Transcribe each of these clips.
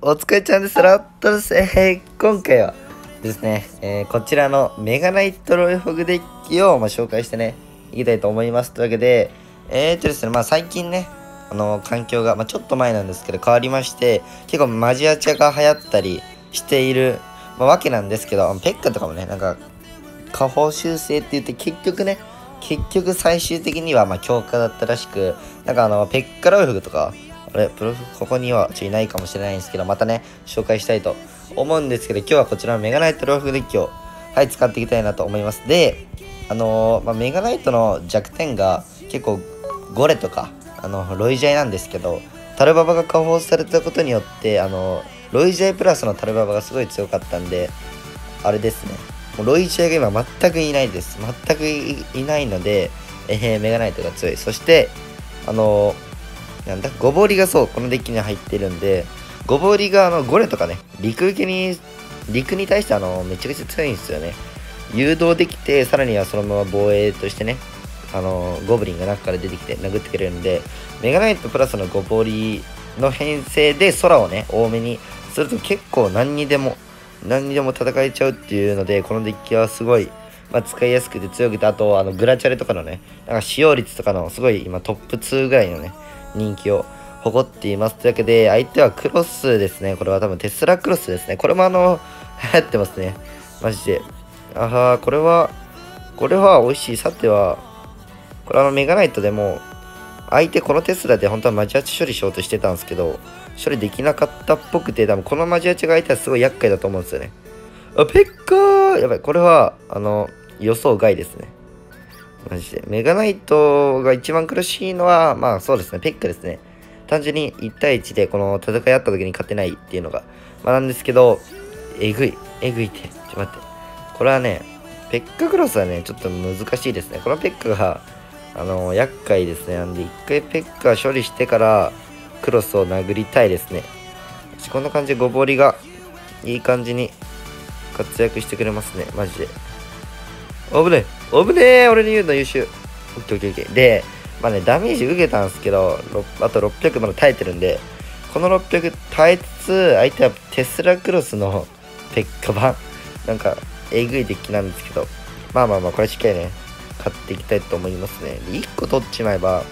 お疲れちゃんです。ラットです。えー今回はですね、えーこちらのメガナイトロイホグデッキを、まあ、紹介してね、いきたいと思います。というわけで、えーっとですね、まあ最近ね、あの環境が、まあ、ちょっと前なんですけど変わりまして、結構マジアチャが流行ったりしている、まあ、わけなんですけど、ペッカとかもね、なんか、下方修正って言って結局ね、結局最終的にはま強化だったらしく、なんかあの、ペッカロイフグとか、あれ、プロフ、ここにはちょいないかもしれないんですけど、またね、紹介したいと思うんですけど、今日はこちらのメガナイトロイフデッキを、はい、使っていきたいなと思います。で、あのーまあ、メガナイトの弱点が結構ゴレとか、あの、ロイジャイなんですけど、タルババが下放されたことによって、あのロイジャイプラスのタルババがすごい強かったんで、あれですね。もうロイジャイが今全くいないです。全くいいないので、えーメガナイトが強い。そして、あのーなんだ、ゴボリがそう、このデッキに入ってるんで、ゴボリがあの、ゴレとかね、陸受けに、陸に対してあの、めちゃくちゃ強いんですよね。誘導できて、さらにはそのまま防衛としてね、あの、ゴブリンが中から出てきて殴ってくれるんで、メガナイトプラスのゴボリの編成で空をね、多めにすると結構何にでも、何にでも戦えちゃうっていうので、このデッキはすごい、まあ、使いやすくて強くて、あと、あの、グラチャレとかのね、なんか使用率とかのすごい今トップ2ぐらいのね、人気を誇っています。というわけで、相手はクロスですね。これは多分テスラクロスですね。これもあの、流行ってますね。マジで。あは、これは、これは美味しい。さては、これあのメガナイトでも、相手このテスラで本当はマジアチ処理しようとしてたんですけど、処理できなかったっぽくて、多分このマジアチが相手はすごい厄介だと思うんですよね。あ、ペッカーやばい、これは、あの、予想外ですね。マジで。メガナイトが一番苦しいのは、まあそうですね、ペッカですね。単純に1対1でこの戦い合った時に勝てないっていうのが、まあなんですけど、えぐい、えぐいって。ちょっと待って。これはね、ペッカクロスはね、ちょっと難しいですね。このペッカが、あの、厄介ですね。なんで、一回ペッカ処理してから、クロスを殴りたいですね。こんな感じでゴボリが、いい感じに活躍してくれますね。マジで。おぶねえおぶねえ俺に言うの優秀。オッケーオッケーオッケー。で、まあね、ダメージ受けたんですけど、あと600まで耐えてるんで、この600耐えつつ、相手はテスラクロスのペッカ版、なんか、えぐいデッキなんですけど、まあまあまあ、これしっかりね、買っていきたいと思いますね。で、1個取っちまえば、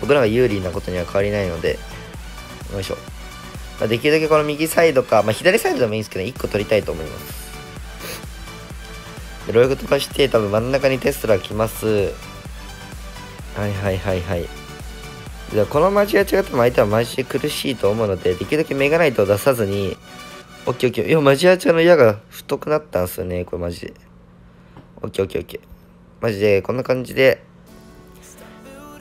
僕らが有利なことには変わりないので、よいしょ。まあ、できるだけこの右サイドか、まあ、左サイドでもいいんですけど、1個取りたいと思います。でロイグ飛ばして、多分真ん中にテスラ来ます。はいはいはいはい。ではこのマジが違っても相手はマジで苦しいと思うので、できるだけメガナイトを出さずに、オッケーオッケー。いや、マジアチャの矢が太くなったんすよね、これマジで。オッケーオッケーオッケー。マジで、こんな感じで、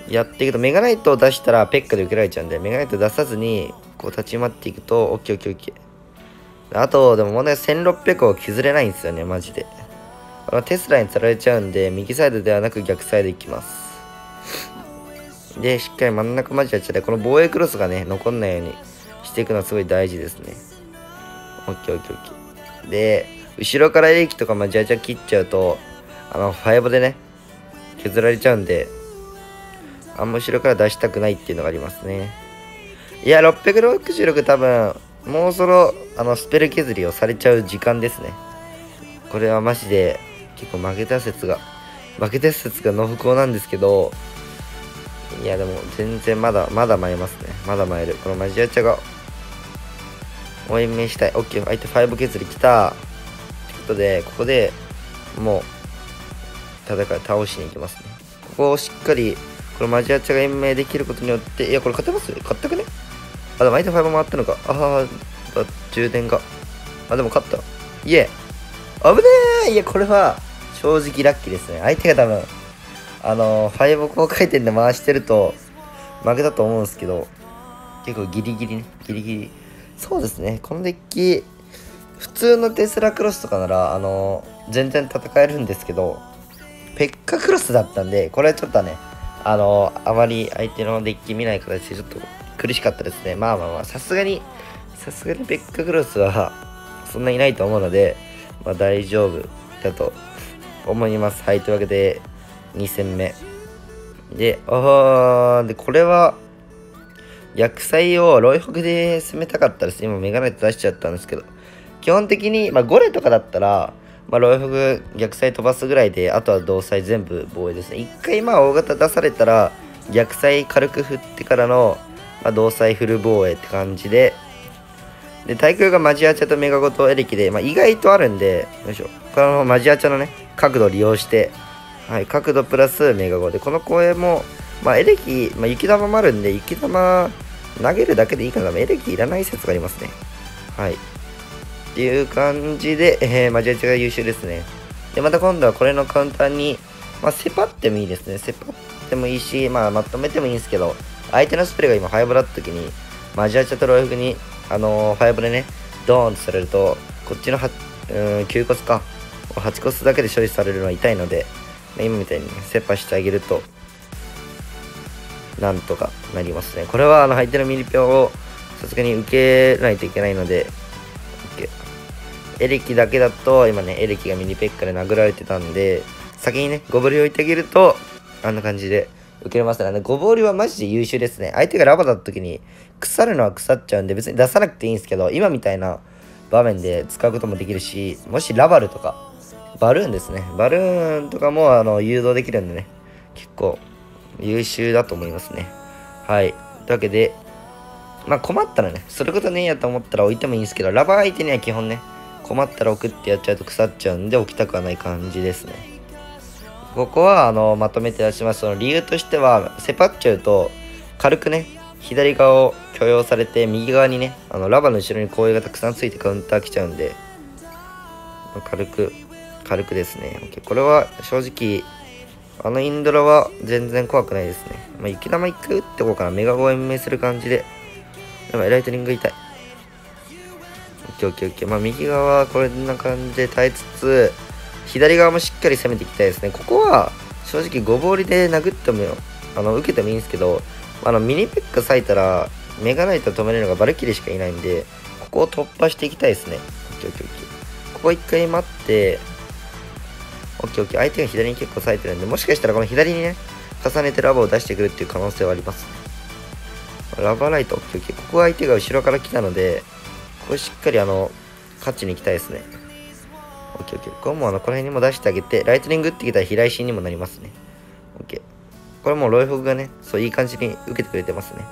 やっていくと、メガナイトを出したらペッカで受けられちゃうんで、メガナイト出さずに、こう立ち回っていくと、オッケーオッケーオッケー。あと、でも問題は1600を削れないんですよね、マジで。テスラに釣られちゃうんで、右サイドではなく逆サイド行きます。で、しっかり真ん中マジアチャで、この防衛クロスがね、残んないようにしていくのはすごい大事ですね。オッケーオッケーオッケー。で、後ろからエレキとかマジアチャ切っちゃうと、あの、ファイブでね、削られちゃうんで、あんま後ろから出したくないっていうのがありますね。いや、666多分、もうそろ、あの、スペル削りをされちゃう時間ですね。これはマジで、結構負けた説が、負けた説がの不幸なんですけど、いや、でも、全然まだ、まだ前ますね。まだ前る。このマジアチャが、応援名したい。オッケー、相手5削り来た。ってことで、ここでもう、戦い、倒しに行きますね。ここをしっかり、このマジアチャが延命できることによって、いや、これ勝てます？勝ったくね？あ、でも相手5回ったのか。ああ、充電が。あ、でも勝った。いえ。危ねえいや、これは、正直ラッキーですね。相手が多分、あのー、5高回転で回してると、負けたと思うんですけど、結構ギリギリね、ギリギリ。そうですね、このデッキ、普通のテスラクロスとかなら、あのー全然戦えるんですけど、ペッカクロスだったんで、これはちょっとね、あのーあまり相手のデッキ見ない形でちょっと苦しかったですね。まあまあまあ、さすがに、さすがにペッカクロスは、そんないないと思うので、まあ大丈夫だと思います。はい、というわけで、2戦目。で、あー、で、これは、逆サイをロイホグで攻めたかったです。今メガネと出しちゃったんですけど。基本的に、まあ、ゴレとかだったら、まあ、ロイホグ逆サイ飛ばすぐらいで、あとは同サ全部防衛ですね。一回まあ大型出されたら、逆サ軽く振ってからの、まあ、同サイフル防衛って感じで、で、対空がマジアチャとメガゴとエレキで、まあ、意外とあるんで、よいしょ。このマジアチャのね、角度利用して、はい、角度プラスメガゴで、この公園も、まあ、エレキ、まあ、雪玉もあるんで、雪玉投げるだけでいいかな。エレキいらない説がありますね。はい。っていう感じで、えー、マジアチャが優秀ですね。で、また今度はこれのカウンターに、まあ、セパってもいいですね。セパってもいいし、まあ、まとめてもいいんですけど、相手のスプレーが今、ハイブだった時に、マジアチャとロイフに、あのー、ファイブでね、ドーンとされると、こっちのは、うん、9コスか、8コスだけで処理されるのは痛いので、ま、今みたいに、ね、セパしてあげると、なんとかなりますね。これは、あの、相手のミリピョを、さすがに受けないといけないので、エレキだけだと、今ね、エレキがミニペッカで殴られてたんで、先にね、ゴボリを置いてあげると、あんな感じで受けれますね。ゴボリはマジで優秀ですね。相手がラバだった時に、腐るのは腐っちゃうんで、別に出さなくていいんですけど、今みたいな場面で使うこともできるし、もしラバルとか、バルーンですね。バルーンとかも、あの、誘導できるんでね、結構、優秀だと思いますね。はい。というわけで、まあ困ったらね、それことねえやと思ったら置いてもいいんですけど、ラバー相手には基本ね、困ったら置くってやっちゃうと腐っちゃうんで置きたくはない感じですね。ここはあのまとめて出します。その理由としては、セパっちゃうと軽くね、左側を許容されて右側にね、あのラバーの後ろに攻撃がたくさんついてカウンター来ちゃうんで、軽く、軽くですね。これは正直、あのインドラは全然怖くないですね。まあ、雪玉一回打ってこうかな。メガゴ延命する感じで。やばい、ライトニング痛い。ケーオッケーオッケー。まあ、右側はこんな感じで耐えつつ、左側もしっかり攻めていきたいですね。ここは、正直、ごぼうりで殴っても、あの、受けてもいいんですけど、あの、ミニペック割いたら、メガナイト止めるのがバルキリしかいないんで、ここを突破していきたいですね。オッケーオッケーオッケー。ここ一回待って、オッケーオッケー。相手が左に結構割いてるんで、もしかしたらこの左にね、重ねてラバーを出してくるっていう可能性はありますね。ラバーライト、オッケーオッケー。ここは相手が後ろから来たので、これしっかりあの、勝ちに行きたいですね。オッケーオッケー。これもあの、この辺にも出してあげて、ライトニングってきたら平石にもなりますね。オッケー。これもロイフォグがね、そう、いい感じに受けてくれてますね。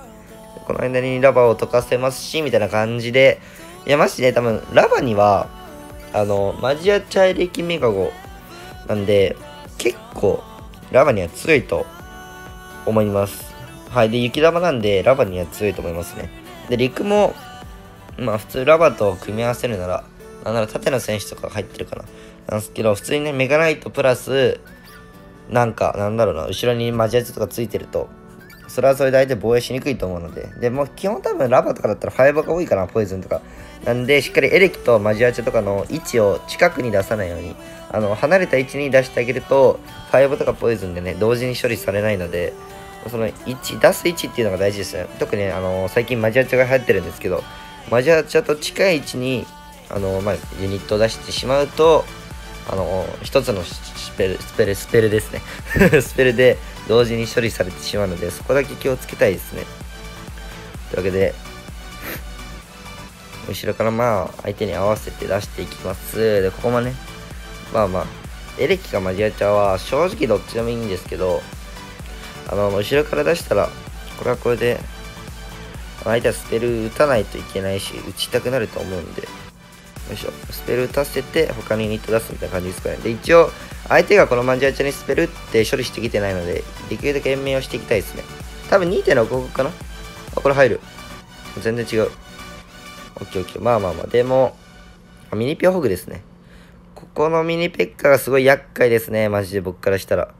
この間にラバーを溶かせますし、みたいな感じで、いや、マジで、多分、ラバには、あの、マジアチャイレキメガゴなんで、結構、ラバには強いと思います。はい。で、雪玉なんで、ラバには強いと思いますね。で、陸も、まあ普通ラバと組み合わせるなら、なんなら縦の選手とか入ってるかな。なんですけど、普通にね、メガナイトプラス、なんか、なんだろうな、後ろにマジアジとかついてると、それはそれで相手防衛しにくいと思うので。で、も基本多分ラバとかだったらファイバーが多いかな、ポイズンとか。なんで、しっかりエレキとマジアチェとかの位置を近くに出さないように、あの、離れた位置に出してあげると、ファイブとかポイズンでね、同時に処理されないので、その位置、出す位置っていうのが大事ですね。特に、あの、最近マジアチェが流行ってるんですけど、マジャーチャと近い位置にあの、まあ、ユニットを出してしまうとあの一つのスペルスペルスペルですね スペルで同時に処理されてしまうのでそこだけ気をつけたいですね。というわけで 後ろからまあ相手に合わせて出していきます。でここもねまあまあエレキかマジアチャは正直どっちでもいいんですけどあの後ろから出したらこれはこれで相手はスペル打たないといけないし、打ちたくなると思うんで、よいしょ、スペル打たせて、他にニット出すみたいな感じですかね。で、一応、相手がこのマンジャーチャにスペルって処理してきてないので、できるだけ延命をしていきたいですね。多分2.65かな？あ、これ入る。全然違う。オッケーオッケー。まあまあまあ。でも、ミニピョホグですね。ここのミニペッカがすごい厄介ですね。マジで僕からしたら。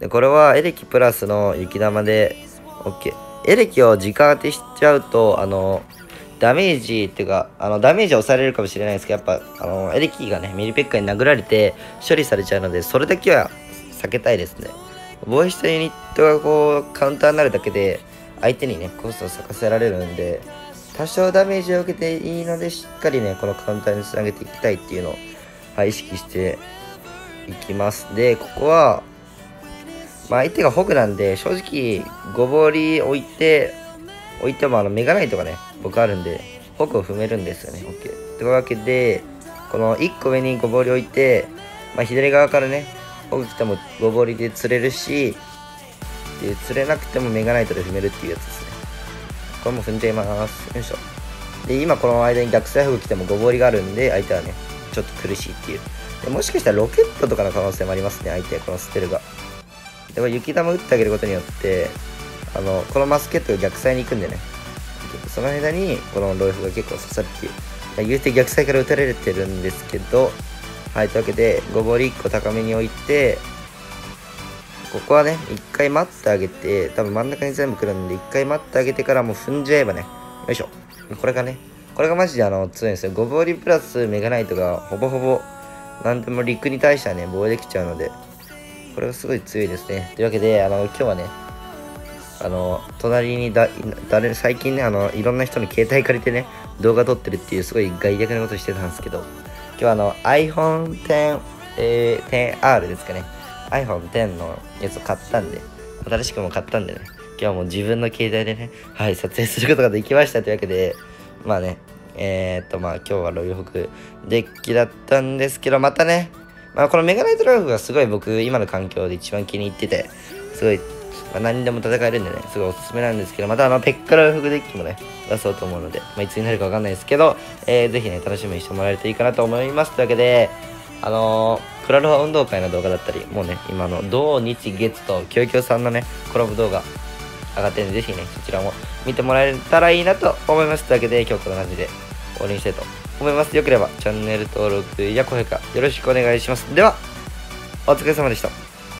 で、これはエレキプラスの雪玉で、オッケー。エレキを直当てしちゃうと、あの、ダメージっていうか、あの、ダメージは抑えれるかもしれないですけど、やっぱ、あの、エレキがね、ミリペッカに殴られて処理されちゃうので、それだけは避けたいですね。防衛したユニットがこう、カウンターになるだけで、相手にね、コストを咲かせられるんで、多少ダメージを受けていいので、しっかりね、このカウンターにつなげていきたいっていうのを、はい、意識していきます。で、ここは、まあ、相手がホグなんで、正直、ごぼうり置いて、置いてもあのメガナイトがね、僕あるんで、フォークを踏めるんですよね。OK。というわけで、この1個上にごぼり置いて、まあ、左側からね、フォーク来てもごぼうりで釣れるし、で釣れなくてもメガナイトで踏めるっていうやつですね。これも踏んじゃいます。よいしょ。で、今この間に逆サイフ来てもごぼうりがあるんで、相手はね、ちょっと苦しいっていう。でもしかしたらロケットとかの可能性もありますね、相手、このステルが。でも雪玉打ってあげることによって、あの、このマスケットが逆サイに行くんでね。その間に、このロイフが結構刺さるっていう。言うて逆サイから打たれてるんですけど、はい、というわけで、ごぼり1個高めに置いて、ここはね、一回待ってあげて、多分真ん中に全部来るんで、一回待ってあげてからもう踏んじゃえばね、よいしょ。これがね、これがマジであの、強いんですよ。ごぼりプラスメガナイトがほぼほぼ、なんでも陸に対してはね、防衛できちゃうので、これがすごい強いですね。というわけで、あの、今日はね、あの、隣にだ、誰、最近ね、あの、いろんな人の携帯借りてね、動画撮ってるっていうすごい外役なことしてたんですけど、今日はあの iPhone10R ですかね。iPhone X のやつを買ったんで、新しくも買ったんでね、今日も自分の携帯でね、はい、撮影することができましたというわけで、まあね、えー、っとまあ今日はロイホクデッキだったんですけど、またね、まあこのメガナイトロイフがすごい僕今の環境で一番気に入ってて、すごいまあ、何でも戦えるんでね、すごいおすすめなんですけど、またあの、ペッカラフグデッキもね、出そうと思うので、まあ、いつになるかわかんないですけど、えー、ぜひね、楽しみにしてもらえるといいかなと思います。というわけで、あのー、クラロハ運動会の動画だったり、もうね、今の土日月と、キョウキョウさんのね、コラボ動画上がってるんで、ぜひね、そちらも見てもらえたらいいなと思います。というわけで、今日こんな感じで終わりにしたいと思います。よければ、チャンネル登録や高評価よろしくお願いします。では、お疲れ様でした。